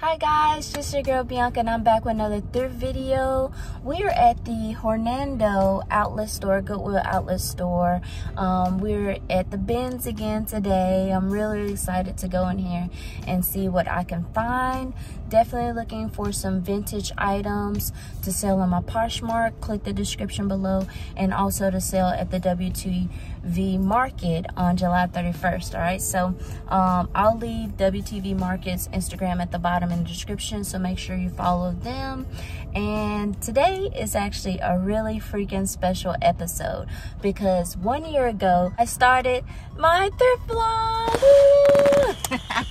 Hi guys, just your girl Bianca and I'm back with another thrift video. We're at the Hernando outlet store, Goodwill outlet store. Um, we're at the bins again today. I'm really excited to go in here and see what I can find. Definitely looking for some vintage items to sell on my Poshmark. Click the description below and also to sell at the WTV Market on July 31st, all right? So um, I'll leave WTV Market's Instagram at the bottom in the description, so make sure you follow them. And today is actually a really freaking special episode because one year ago, I started my thrift vlog.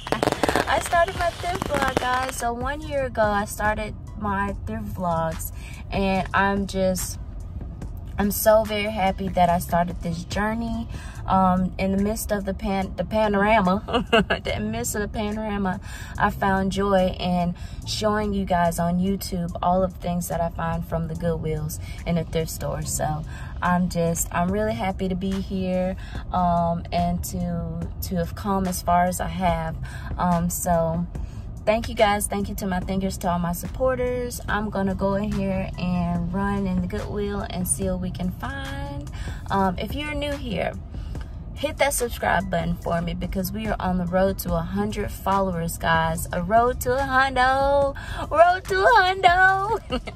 I started my thrift vlog, guys. So one year ago, I started my thrift vlogs and I'm just I'm so very happy that I started this journey um, in the midst of the pan the panorama, the midst of the panorama, I found joy in showing you guys on YouTube all of the things that I find from the Goodwills in the thrift store. So I'm just, I'm really happy to be here um, and to, to have come as far as I have. Um, so thank you guys thank you to my thinkers to all my supporters i'm gonna go in here and run in the goodwill and see what we can find. Um, if you're new here hit that subscribe button for me because we are on the road to 100 followers guys. A road to a hundo. Road to a hundo.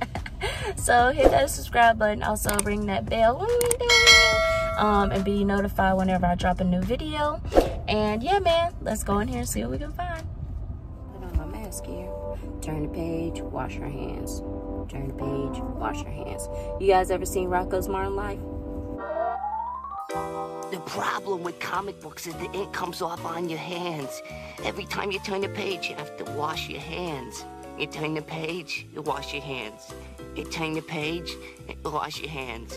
So hit that subscribe button. Also ring that bell. Um, and be notified whenever i drop a new video. And yeah man let's go in here and see what we can find. Put on my mask here. Turn the page, wash your hands. Turn the page, wash your hands. You guys ever seen Rocko's Modern Life? The problem with comic books is the ink comes off on your hands. Every time you turn the page, you have to wash your hands. You turn the page, you wash your hands. You turn the page, you wash your hands.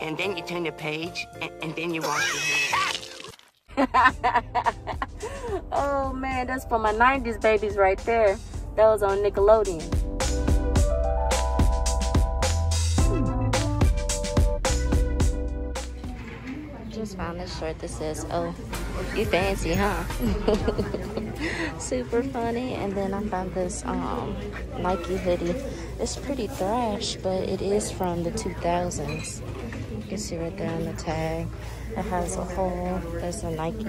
And then you turn the page, and, and then you wash your hands. oh man, that's for my 90s babies right there. That was on Nickelodeon. Found this shirt that says, oh, you fancy, huh? Super funny. And then I found this um, Nike hoodie. It's pretty thrash, but it is from the 2000s. You can see right there on the tag. It has a hole. There's a Nike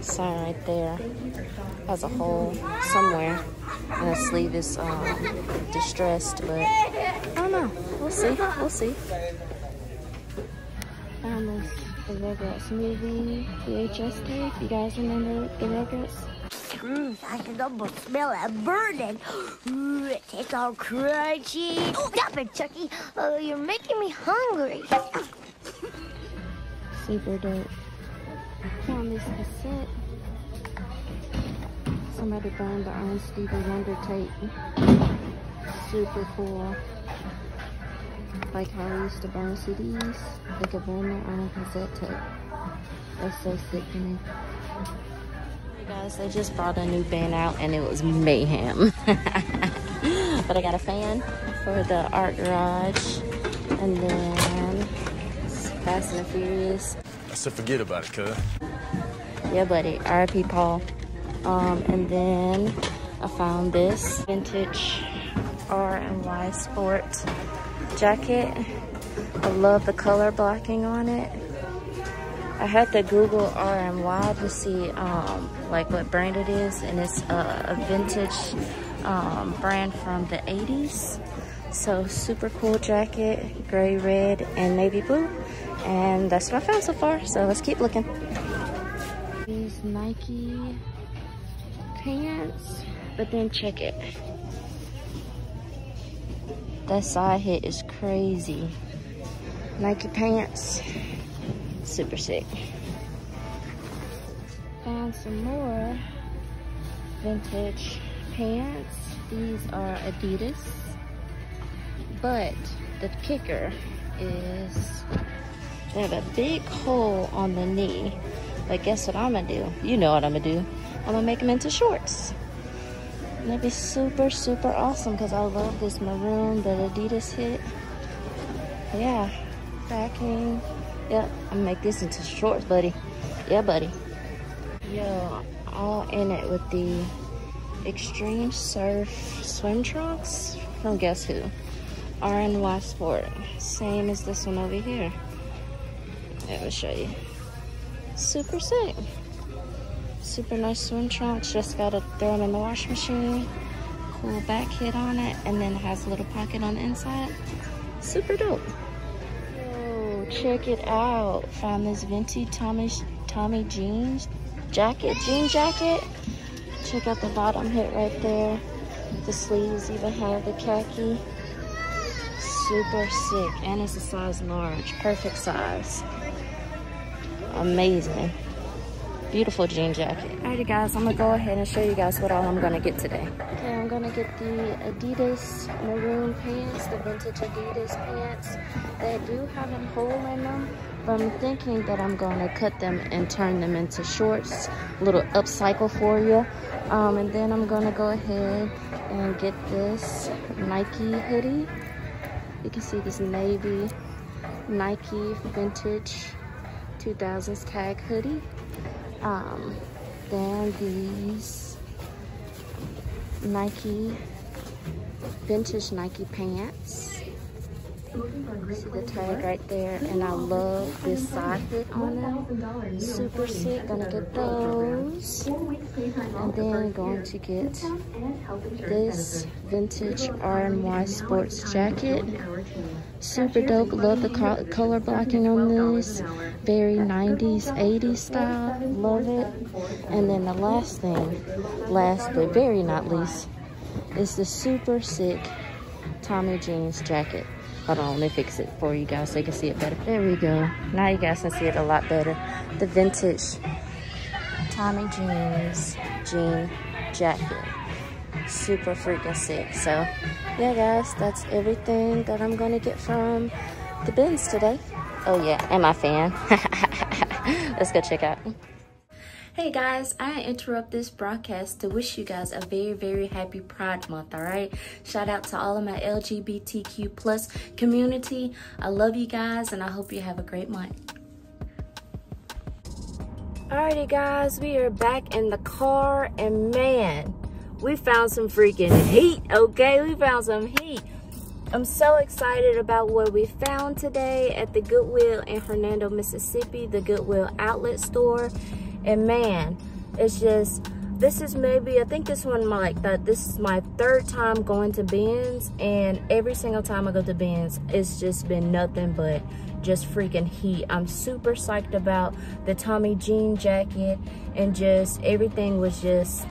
sign right there. It has a hole somewhere. And the sleeve is um, distressed, but I don't know. We'll see. We'll see. The Rugrats movie VHS tape. You guys remember the Rugrats? Mm, I can almost smell it burning. Ooh, it tastes all crunchy. Stop it, Chucky. Oh, you're making me hungry super dope. Found this cassette. Somebody burned the Iron Stevie Wonder tape. Super cool. Like how we used to burn CDs. They could burn their own cassette tape. That's so sick to me. Hey guys, they just brought a new band out and it was mayhem. but I got a fan for the art garage. And then Fast and the Furious. I said forget about it, cuz. Yeah, buddy. R.I.P. Paul. Um, and then I found this vintage R&Y Sport jacket. I love the color blocking on it. I had to Google R&Y to see um, like what brand it is, and it's a, a vintage um, brand from the 80s. So super cool jacket, gray, red, and navy blue. And that's what I found so far. So let's keep looking. These Nike pants, but then check it. That side hit is crazy. Nike pants, super sick. Found some more vintage pants. These are Adidas, but the kicker is they have a big hole on the knee. But guess what I'm gonna do? You know what I'm gonna do. I'm gonna make them into shorts. And that'd be super, super awesome because I love this maroon that Adidas hit. Yeah, backing. Yep, gonna make this into shorts, buddy. Yeah, buddy. Yo, all in it with the Extreme Surf swim trunks from Guess Who. RNY Sport. Same as this one over here. Let me show you. Super sick. Super nice swim trunks. Just gotta throw them in the wash machine. Cool back hit on it. And then it has a little pocket on the inside. Super dope. Check it out. Found this vintage Tommy, Tommy jeans jacket, jean jacket. Check out the bottom hit right there. The sleeves even have the khaki. Super sick. And it's a size large. Perfect size. Amazing. Beautiful jean jacket. Alrighty guys, I'm gonna go ahead and show you guys what all I'm gonna get today. Okay, I'm gonna get the Adidas maroon pants, the vintage Adidas pants. They do have a hole in them, but I'm thinking that I'm gonna cut them and turn them into shorts. A little upcycle for you. Um, and then I'm gonna go ahead and get this Nike hoodie. You can see this navy Nike vintage 2000s tag hoodie. Um, then these Nike, vintage Nike pants. See the tag right there, and I love this side fit on them. Super sick, gonna get those. And then going to get this vintage RNY sports jacket. Super dope, love the color blocking on this. Very 90s, 80s style, love it. And then the last thing, last but very not least, is the super sick Tommy Jeans jacket. Hold on, let me fix it for you guys so you can see it better. There we go. Now you guys can see it a lot better. The vintage Tommy Jeans jean jacket. Super freaking sick. So, yeah, guys, that's everything that I'm going to get from the bins today. Oh, yeah, and my fan. Let's go check out. Hey guys, I interrupt this broadcast to wish you guys a very, very happy Pride Month, all right? Shout out to all of my LGBTQ plus community. I love you guys and I hope you have a great month. Alrighty guys, we are back in the car and man, we found some freaking heat, okay? We found some heat. I'm so excited about what we found today at the Goodwill in Hernando, Mississippi, the Goodwill outlet store. And man, it's just, this is maybe, I think this one like that, this is my third time going to bins and every single time I go to bins, it's just been nothing but just freaking heat. I'm super psyched about the Tommy jean jacket and just everything was just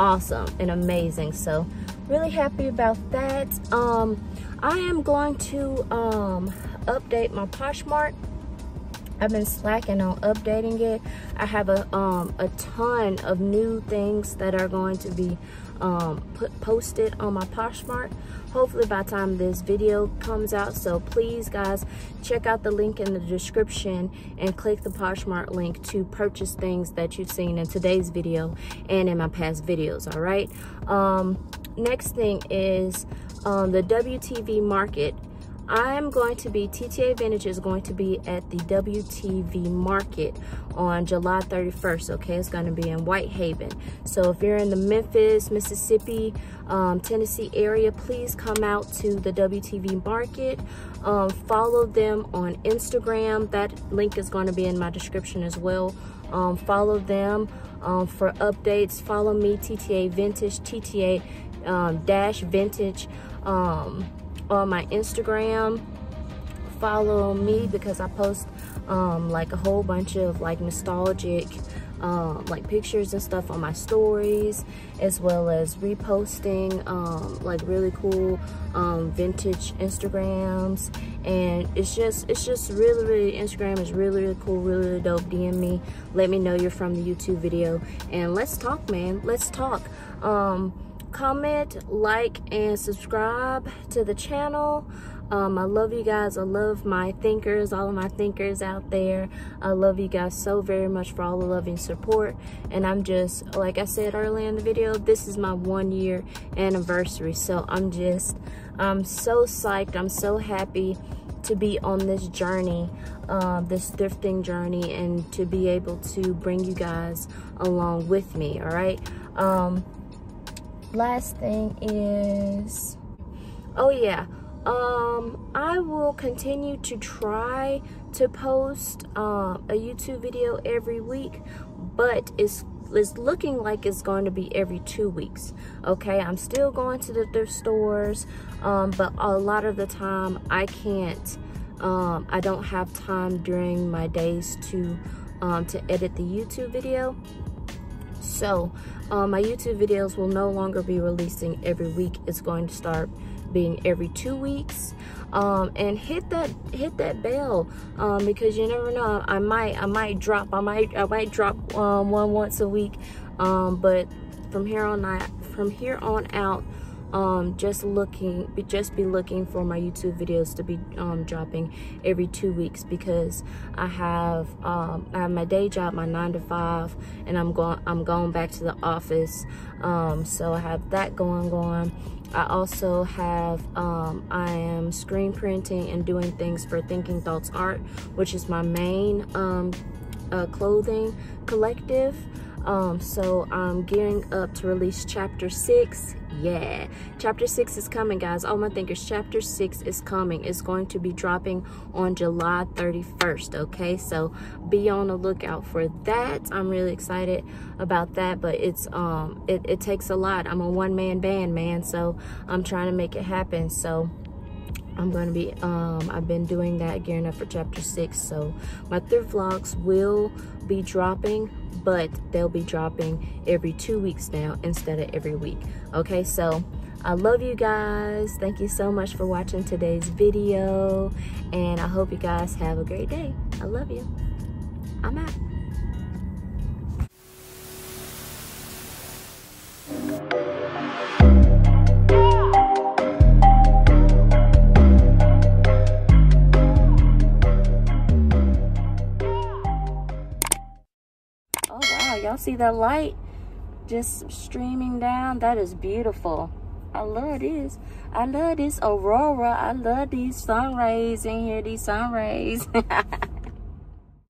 awesome and amazing. So really happy about that. Um, I am going to um, update my Poshmark I've been slacking on updating it. I have a um a ton of new things that are going to be um put posted on my Poshmark. Hopefully by the time this video comes out. So please guys check out the link in the description and click the Poshmark link to purchase things that you've seen in today's video and in my past videos. All right. Um next thing is um, the WTV market I'm going to be, TTA Vintage is going to be at the WTV Market on July 31st, okay? It's going to be in Whitehaven. So if you're in the Memphis, Mississippi, um, Tennessee area, please come out to the WTV Market. Um, follow them on Instagram. That link is going to be in my description as well. Um, follow them um, for updates. Follow me, TTA Vintage, TTA um, Dash Vintage. On my Instagram. Follow me because I post um, like a whole bunch of like nostalgic um, like pictures and stuff on my stories as well as reposting um, like really cool um, vintage Instagrams. And it's just it's just really really Instagram is really really cool really, really dope. DM me. Let me know you're from the YouTube video. And let's talk man. Let's talk. Um, comment like and subscribe to the channel. Um, i love you guys. I love my thinkers all of my thinkers out there. I love you guys so very much for all the loving support. And i'm just like i said earlier in the video this is my one year anniversary. So i'm just i'm so psyched. I'm so happy to be on this journey uh, this thrifting journey and to be able to bring you guys along with me all right? Um, last thing is, oh yeah, um, I will continue to try to post um, a YouTube video every week, but it's it's looking like it's going to be every two weeks okay? I'm still going to the thrift stores um, but a lot of the time i can't um, i don't have time during my days to um, to edit the youtube video so um, my youtube videos will no longer be releasing every week. It's going to start being every two weeks. Um, and hit that hit that bell um, because you never know. I might I might drop I might I might drop um, one once a week. Um, but from here on out from here on out um, just looking just be looking for my YouTube videos to be um, dropping every two weeks because I have um, I have my day job my nine to five and I'm going I'm going back to the office um, so I have that going going I also have, um, I am screen printing and doing things for Thinking Thoughts Art, which is my main um, uh, clothing collective. Um, so I'm gearing up to release chapter six. Yeah, chapter six is coming, guys. All my thinkers, chapter six is coming. It's going to be dropping on July 31st. Okay, so be on the lookout for that. I'm really excited about that, but it's um it, it takes a lot. I'm a one man band, man, so I'm trying to make it happen. So I'm to be, um, I've been doing that, gearing up for chapter six. So my thrift vlogs will be dropping, but they'll be dropping every two weeks now instead of every week. Okay, so I love you guys. Thank you so much for watching today's video. And I hope you guys have a great day. I love you. I'm out. See that light just streaming down. That is beautiful. I love this. I love this aurora. I love these sun rays in here these sun rays